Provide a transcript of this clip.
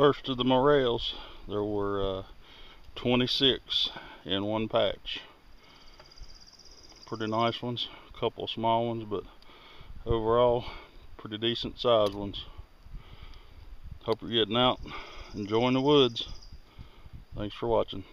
first of the morels. There were uh, 26 in one patch. Pretty nice ones, a couple small ones, but overall, pretty decent sized ones. Hope you're getting out, enjoying the woods. Thanks for watching.